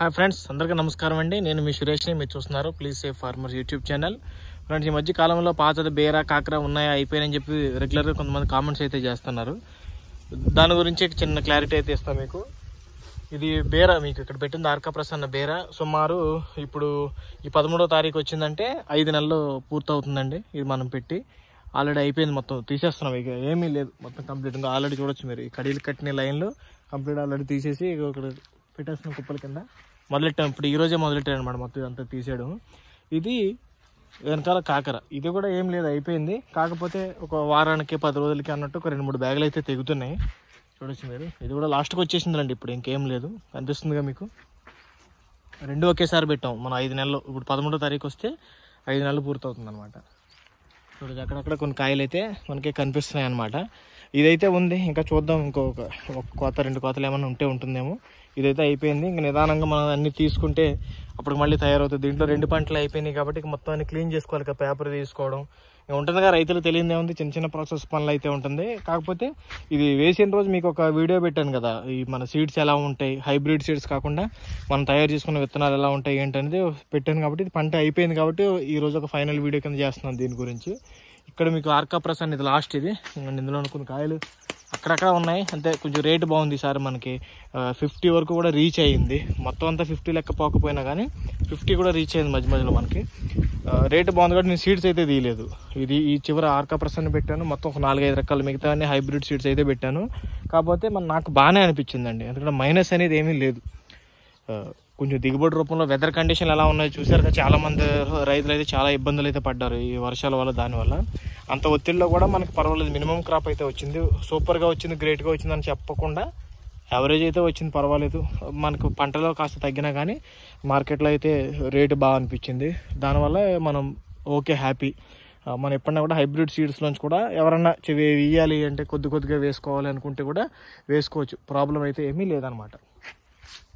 Hi friends అందరికీ నమస్కారం అండి. నేను మీ సురేష్ని. మీరు చూస్తున్నారు please safe farmers YouTube channel friends ఈ మధ్య కాలంలో పాతది బేరా కాకరా ఉన్నాయా అయిపోయాయని చెప్పి రెగ్యులర్గా కొంతమంది కామెంట్స్ అయితే చేస్తున్నారు. దాని గురించి చిన్న క్లారిటీ అయితే ఇస్తాను మీకు. ఇది బేరా మీకు ఇక్కడ పెట్టింది ఆర్కా ప్రసన్న బేరా. సుమారు ఇప్పుడు ఈ పదమూడో తారీఖు వచ్చిందంటే ఐదు నెలలు పూర్తవుతుందండి ఇది మనం పెట్టి. ఆల్రెడీ అయిపోయింది మొత్తం. తీసేస్తున్నాం ఇక. ఏమీ లేదు. మొత్తం కంప్లీట్గా ఆల్రెడీ చూడొచ్చు మీరు. ఈ కడీలు కట్టిన లైన్లు కంప్లీట్ ఆల్రెడీ తీసేసి ఇగో ఇక్కడ పెట్టేస్తున్నాం కుప్పల కింద. మొదలెట్టాం. ఇప్పుడు ఈరోజే రోజే మొదలెట్టాను అనమాట మొత్తం ఇదంతా తీసేయడం. ఇది వెనకాల కాకర. ఇది కూడా ఏం లేదు అయిపోయింది. కాకపోతే ఒక వారానికి పది రోజులకి అన్నట్టు ఒక రెండు మూడు బ్యాగులు అయితే తెగుతున్నాయి. చూడొచ్చు మీరు. ఇది కూడా లాస్ట్కి వచ్చేసిందండి ఇప్పుడు. ఇంకేం లేదు. కనిపిస్తుందిగా మీకు? రెండు ఒకేసారి పెట్టాం. మనం ఐదు నెలలు ఇప్పుడు పదమూడో తారీఖు వస్తే ఐదు నెలలు పూర్తవుతుంది అనమాట చూడొచ్చు. అక్కడక్కడ కొన్ని కాయలు అయితే మనకి కనిపిస్తున్నాయి అనమాట ఇదైతే ఉంది. ఇంకా చూద్దాం. ఇంకొక ఒక కోత రెండు కోతలు ఏమైనా ఉంటే ఉంటుందేమో. ఇదైతే అయిపోయింది. ఇంకా నిదానంగా మనం అన్ని తీసుకుంటే అప్పుడు మళ్ళీ తయారవుతుంది. దీంట్లో రెండు పంటలు అయిపోయినాయి కాబట్టి ఇక మొత్తం అన్ని క్లీన్ చేసుకోవాలి ఇక పేపర్ తీసుకోవడం. ఉంటుంది ఉంటుందిగా రైతులు తెలియదే ఉంది. చిన్న చిన్న ప్రాసెస్ పనులు అయితే ఉంటుంది. కాకపోతే ఇది వేసిన రోజు మీకు ఒక వీడియో పెట్టాను కదా. ఈ మన సీడ్స్ ఎలా ఉంటాయి హైబ్రిడ్ సీడ్స్ కాకుండా మనం తయారు చేసుకున్న విత్తనాలు ఎలా ఉంటాయి ఏంటనేది పెట్టాను కాబట్టి ఇది పంట అయిపోయింది కాబట్టి ఈ రోజు ఒక ఫైనల్ వీడియో కింద చేస్తున్నాను దీని గురించి. ఇక్కడ మీకు ఆర్కా ప్రసాద్ ఇది లాస్ట్ ఇది. ఇందులో కొన్ని కాయలు అక్కడక్కడ ఉన్నాయి. అంటే కొంచెం రేటు బాగుంది సార్ మనకి. ఫిఫ్టీ వరకు కూడా రీచ్ అయ్యింది. మొత్తం అంతా ఫిఫ్టీ లెక్క పోకపోయినా కానీ ఫిఫ్టీ కూడా రీచ్ అయింది మధ్య మధ్యలో మనకి. రేటు బాగుంది కాబట్టి నేను సీడ్స్ అయితే తీయలేదు. ఇది ఈ చివర ఆర్కా ప్రసన్న పెట్టాను. మొత్తం ఒక నాలుగైదు రకాల మిగతా అన్ని హైబ్రిడ్ సీడ్స్ అయితే పెట్టాను. కాకపోతే మన నాకు బాగానే అనిపించిందండి. ఎందుకంటే మైనస్ అనేది ఏమీ లేదు. కొంచెం దిగుబడి రూపంలో వెదర్ కండిషన్లు ఎలా ఉన్నాయో చూసారు కదా చాలా మంది రైతులు అయితే చాలా ఇబ్బందులు అయితే పడ్డారు ఈ వర్షాల వల్ల దానివల్ల అంత ఒత్తిడిలో కూడా మనకి పర్వాలేదు. మినిమం క్రాప్ అయితే వచ్చింది. సూపర్గా వచ్చింది గ్రేట్గా వచ్చింది అని చెప్పకుండా యావరేజ్ అయితే వచ్చింది పర్వాలేదు. మనకు పంటలో కాస్త తగ్గినా కానీ మార్కెట్లో అయితే రేటు బాగా అనిపించింది. దానివల్ల మనం ఓకే హ్యాపీ మనం ఎప్పుడన్నా కూడా హైబ్రిడ్ సీడ్స్లోంచి కూడా ఎవరన్నా వేయాలి అంటే కొద్ది కొద్దిగా వేసుకోవాలి అనుకుంటే కూడా వేసుకోవచ్చు. ప్రాబ్లం అయితే ఏమీ లేదనమాట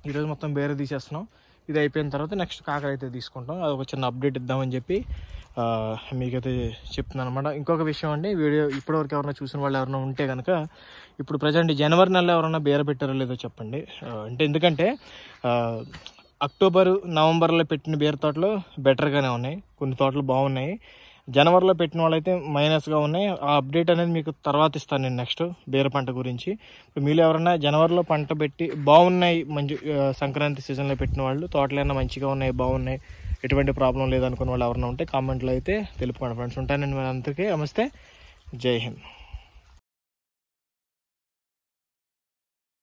ఈరోజు మొత్తం బేరే తీసేస్తున్నాం. ఇది అయిపోయిన తర్వాత నెక్స్ట్ కాకర అయితే తీసుకుంటాం. అది ఒక చిన్న అప్డేట్ ఇద్దామని చెప్పి మీకైతే చెప్తున్నాను అనమాట ఇంకొక విషయం అండి వీడియో ఇప్పటివరకు ఎవరైనా చూసిన వాళ్ళు ఎవరైనా ఉంటే కనుక ఇప్పుడు ప్రజెంట్ జనవరి నెలలో ఎవరైనా బేర పెట్టారో లేదో చెప్పండి. అంటే ఎందుకంటే అక్టోబరు అక్టోబర్ నవంబర్లో పెట్టిన బీర తోటలు బెటర్గానే ఉన్నాయి. కొన్ని తోటలు బాగున్నాయి. జనవరిలో పెట్టిన వాళ్ళైతే మైనస్గా ఉన్నాయి. ఆ అప్డేట్ అనేది మీకు తర్వాత ఇస్తాను నేను నెక్స్ట్ బీర పంట గురించి. ఇప్పుడు మీరు ఎవరైనా జనవరిలో పంట పెట్టి బాగున్నాయి మంచి సంక్రాంతి సీజన్లో పెట్టిన వాళ్ళు తోటలైనా మంచిగా ఉన్నాయి బాగున్నాయి ఎటువంటి ప్రాబ్లం లేదనుకున్న వాళ్ళు ఎవరైనా ఉంటే కామెంట్లో అయితే తెలుపుకోండి ఫ్రెండ్స్ ఉంటాను నేను అందరికీ. నమస్తే. జై హింద్.